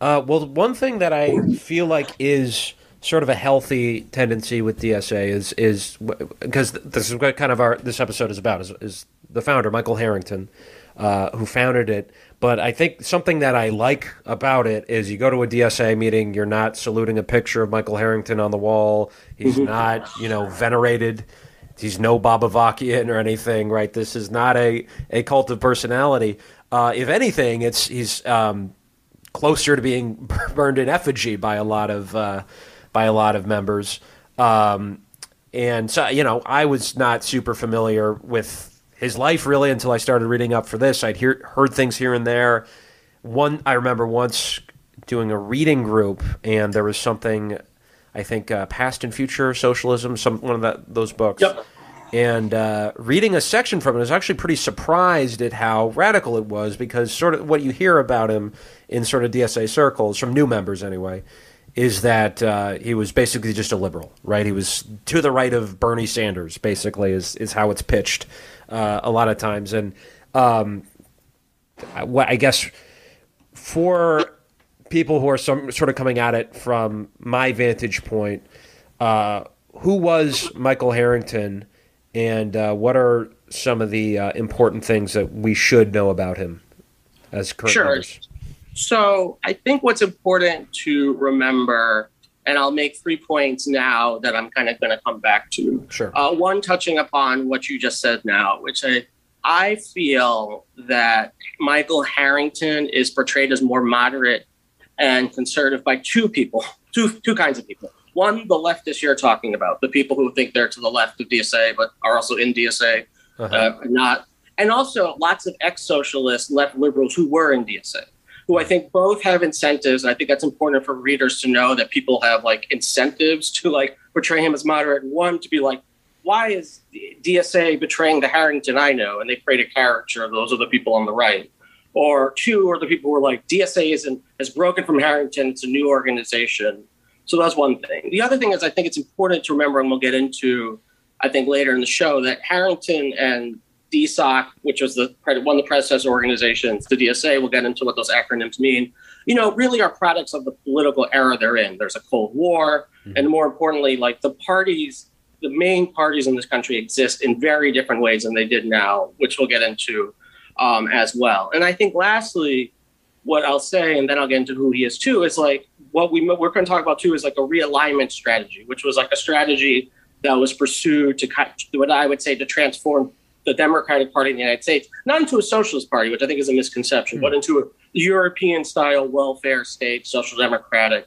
Uh, well, one thing that I feel like is sort of a healthy tendency with DSA is is because this is what kind of our this episode is about is, is the founder Michael Harrington, uh, who founded it. But I think something that I like about it is you go to a DSA meeting, you're not saluting a picture of Michael Harrington on the wall. He's mm-hmm. not, you know, venerated. He's no Bob Avakian or anything, right? This is not a, a cult of personality. Uh, if anything, it's he's um, closer to being burned in effigy by a lot of uh, by a lot of members. Um, and so, you know, I was not super familiar with his life really until I started reading up for this. I'd hear, heard things here and there. One, I remember once doing a reading group, and there was something, I think, uh, Past and Future Socialism, some one of that, those books. Yep. And uh, reading a section from it, I was actually pretty surprised at how radical it was because sort of what you hear about him in sort of DSA circles, from new members anyway, is that uh, he was basically just a liberal, right? He was to the right of Bernie Sanders, basically, is, is how it's pitched uh, a lot of times. And um, what I guess for people who are some sort of coming at it from my vantage point, uh, who was Michael Harrington, and uh, what are some of the uh, important things that we should know about him as current sure. members? So I think what's important to remember and I'll make three points now that I'm kind of going to come back to. Sure. Uh, one, touching upon what you just said now, which I, I feel that Michael Harrington is portrayed as more moderate and conservative by two people, two two kinds of people. One, the leftists you're talking about, the people who think they're to the left of DSA but are also in DSA, uh-huh. uh, not, and also lots of ex-socialist left liberals who were in DSA who I think both have incentives. And I think that's important for readers to know that people have like incentives to like portray him as moderate. One, to be like, why is DSA betraying the Harrington I know? And they create a caricature. Those are the people on the right. Or two are the people who are like, DSA isn't has broken from Harrington. It's a new organization. So that's one thing. The other thing is I think it's important to remember, and we'll get into, I think later in the show, that Harrington and DSOC, which was the one of the predecessor organizations to DSA. We'll get into what those acronyms mean. You know, really are products of the political era they're in. There's a Cold War, mm-hmm. and more importantly, like the parties, the main parties in this country exist in very different ways than they did now, which we'll get into um, as well. And I think, lastly, what I'll say, and then I'll get into who he is too, is like what we we're going to talk about too is like a realignment strategy, which was like a strategy that was pursued to what I would say to transform the Democratic Party in the United States, not into a socialist party, which I think is a misconception, mm. but into a European style welfare state, social democratic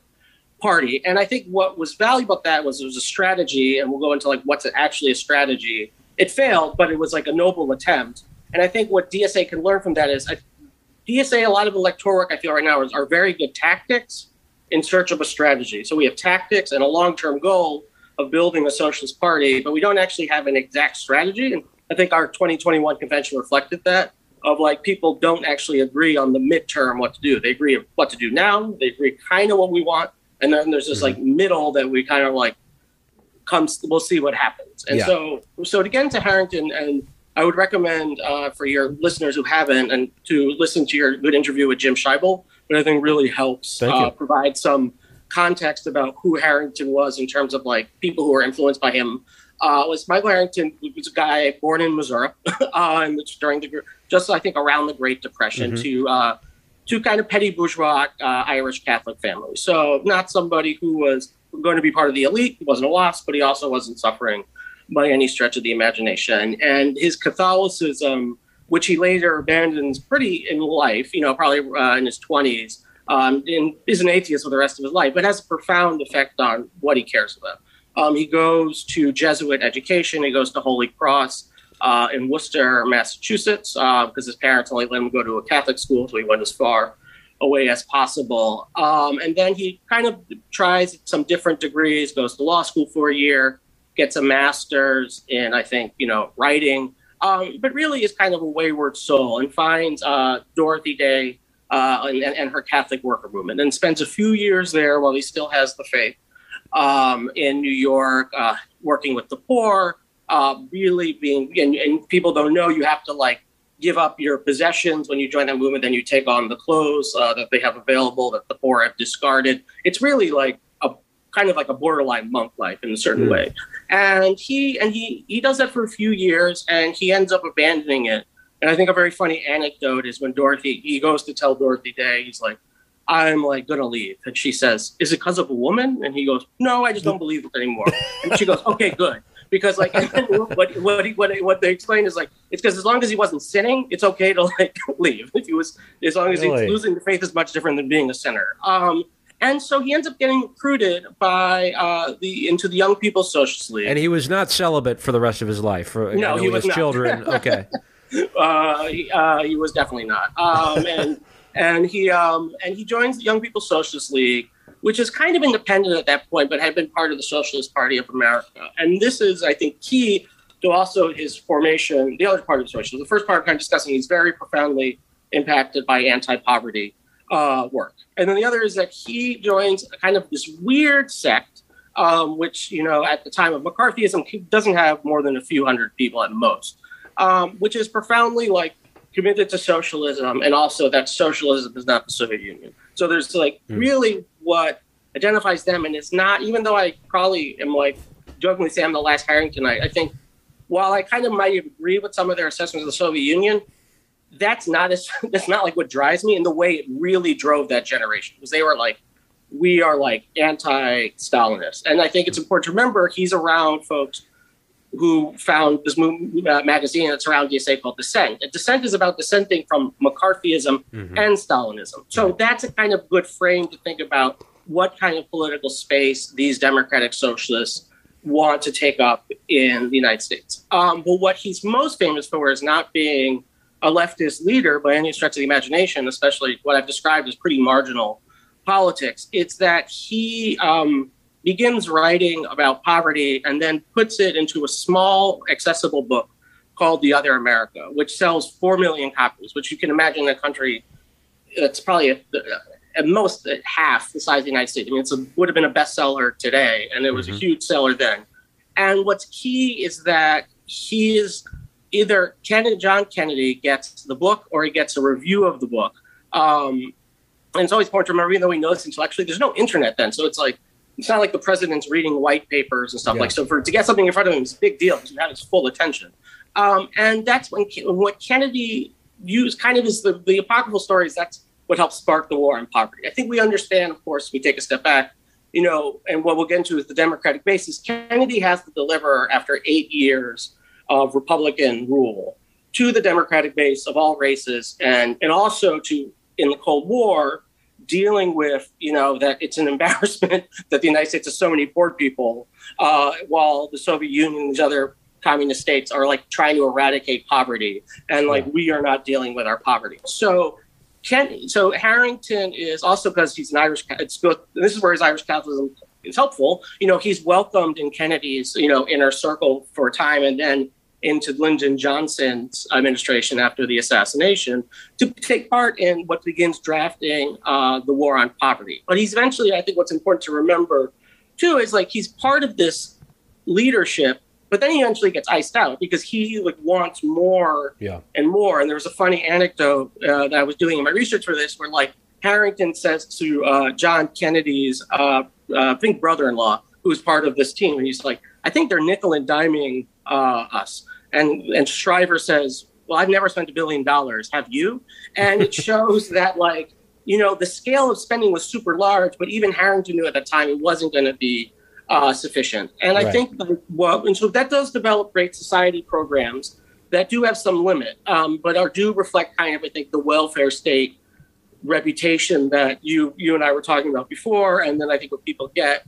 party. And I think what was valuable about that was it was a strategy, and we'll go into like what's actually a strategy. It failed, but it was like a noble attempt. And I think what DSA can learn from that is I, DSA, a lot of electoral work I feel right now is, are very good tactics in search of a strategy. So we have tactics and a long term goal of building a socialist party, but we don't actually have an exact strategy. And I think our 2021 convention reflected that of like people don't actually agree on the midterm what to do. They agree what to do now. They agree kind of what we want, and then there's this mm-hmm. like middle that we kind of like comes. We'll see what happens. And yeah. so so to get into Harrington, and I would recommend uh, for your listeners who haven't, and to listen to your good interview with Jim Scheibel, but I think really helps uh, provide some context about who Harrington was in terms of like people who were influenced by him uh, was Michael Harrington, was a guy born in Missouri, uh, during the just I think around the Great Depression, mm-hmm. to uh, to kind of petty bourgeois uh, Irish Catholic family. So not somebody who was going to be part of the elite. He wasn't a loss, but he also wasn't suffering by any stretch of the imagination. And his Catholicism, which he later abandons pretty in life, you know, probably uh, in his twenties. Um, and is an atheist for the rest of his life, but has a profound effect on what he cares about. Um, he goes to Jesuit education. He goes to Holy Cross uh, in Worcester, Massachusetts, because uh, his parents only let him go to a Catholic school, so he went as far away as possible. Um, and then he kind of tries some different degrees, goes to law school for a year, gets a master's in, I think, you know, writing, um, but really is kind of a wayward soul and finds uh, Dorothy Day uh, and, and, her Catholic worker movement and spends a few years there while he still has the faith um, in New York, uh, working with the poor, uh, really being, and, and, people don't know you have to like give up your possessions when you join that movement. Then you take on the clothes uh, that they have available that the poor have discarded. It's really like kind of like a borderline monk life in a certain mm. way. And he and he he does that for a few years, and he ends up abandoning it. And I think a very funny anecdote is when Dorothy he goes to tell Dorothy Day, he's like, I'm like gonna leave. And she says, Is it because of a woman? And he goes, No, I just don't believe it anymore. And she goes, Okay, good. Because like what what he, what what they explain is like it's because as long as he wasn't sinning, it's okay to like leave. If he was as long as really? he's losing the faith is much different than being a sinner. Um and so he ends up getting recruited by uh, the into the Young People's Socialist League. And he was not celibate for the rest of his life. For, no, he was not. children. Okay. uh, he, uh, he was definitely not. Um, and and he um, and he joins the Young People's Socialist League, which is kind of independent at that point, but had been part of the Socialist Party of America. And this is, I think, key to also his formation. The other part of the socialism, the first part, kind of discussing, he's very profoundly impacted by anti-poverty uh, work, and then the other is that he joins kind of this weird sect. Um, which you know at the time of McCarthyism doesn't have more than a few hundred people at most, um, which is profoundly like committed to socialism and also that socialism is not the Soviet Union. So there's like mm. really what identifies them. And it's not, even though I probably am like jokingly say I'm the last Harrington, I, I think while I kind of might agree with some of their assessments of the Soviet Union, that's not as that's not like what drives me in the way it really drove that generation because they were like we are like anti-Stalinist, and I think it's important to remember he's around folks who found this uh, magazine that's around DSA called Dissent. And Dissent is about dissenting from McCarthyism mm-hmm. and Stalinism. So that's a kind of good frame to think about what kind of political space these democratic socialists want to take up in the United States. Um, but what he's most famous for is not being a leftist leader by any stretch of the imagination, especially what I've described as pretty marginal politics. It's that he um, begins writing about poverty and then puts it into a small, accessible book called The Other America, which sells 4 million copies, which you can imagine a country that's probably a, at most half the size of the United States. I mean, it would have been a bestseller today, and it was mm-hmm. a huge seller then. And what's key is that he is either Kennedy, John Kennedy gets the book or he gets a review of the book. Um, and it's always important to remember, even though we know this intellectually, there's no internet then. So it's like it's not like the president's reading white papers and stuff yeah. like so for to get something in front of him is a big deal because you have his full attention um, and that's when what kennedy used kind of is the, the apocryphal stories that's what helped spark the war on poverty i think we understand of course we take a step back you know and what we'll get into is the democratic basis kennedy has to deliver after eight years of republican rule to the democratic base of all races and and also to in the cold war dealing with, you know, that it's an embarrassment that the United States has so many poor people, uh, while the Soviet Union and these other communist states are like trying to eradicate poverty, and like we are not dealing with our poverty. So, Ken, so Harrington is also because he's an Irish. It's good. This is where his Irish Catholicism is helpful. You know, he's welcomed in Kennedy's you know inner circle for a time, and then into Lyndon Johnson's administration after the assassination to take part in what begins drafting uh, the war on poverty. But he's eventually, I think, what's important to remember too is like he's part of this leadership, but then he eventually gets iced out because he like wants more yeah. and more. And there was a funny anecdote uh, that I was doing in my research for this where like Harrington says to uh, John Kennedy's, uh, uh, I think, brother-in-law, who's part of this team, and he's like, I think they're nickel and diming uh, us. And and Shriver says, "Well, I've never spent a billion dollars. Have you?" And it shows that like you know the scale of spending was super large, but even Harrington knew at the time it wasn't going to be uh, sufficient. And I right. think like, well, and so that does develop great society programs that do have some limit, um, but are do reflect kind of I think the welfare state reputation that you you and I were talking about before, and then I think what people get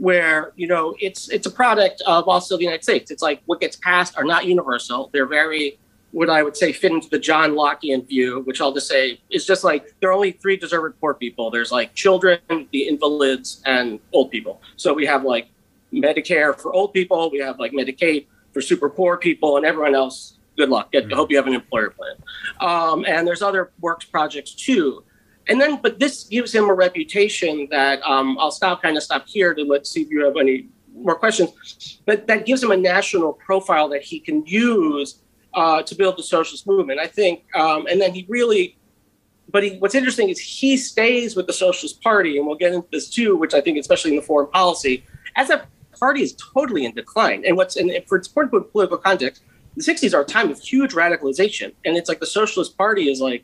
where you know it's it's a product of also the United States. It's like what gets passed are not universal. They're very what I would say fit into the John Lockean view, which I'll just say is just like there are only three deserved poor people. There's like children, the invalids, and old people. So we have like Medicare for old people, we have like Medicaid for super poor people, and everyone else. Good luck. I hope you have an employer plan. Um, and there's other works projects too and then, but this gives him a reputation that um, I'll stop, kind of stop here to let's see if you have any more questions. But that gives him a national profile that he can use uh, to build the socialist movement. I think, um, and then he really, but he, what's interesting is he stays with the Socialist Party, and we'll get into this too, which I think, especially in the foreign policy, as a party is totally in decline. And what's and for it's important political context, the 60s are a time of huge radicalization, and it's like the Socialist Party is like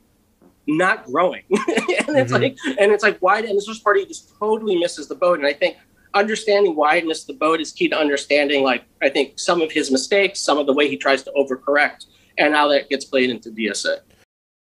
not growing, and it's mm-hmm. like and it's like why and the Socialist Party just totally misses the boat. And I think understanding why he missed the boat is key to understanding like I think some of his mistakes, some of the way he tries to overcorrect, and how that gets played into DSA.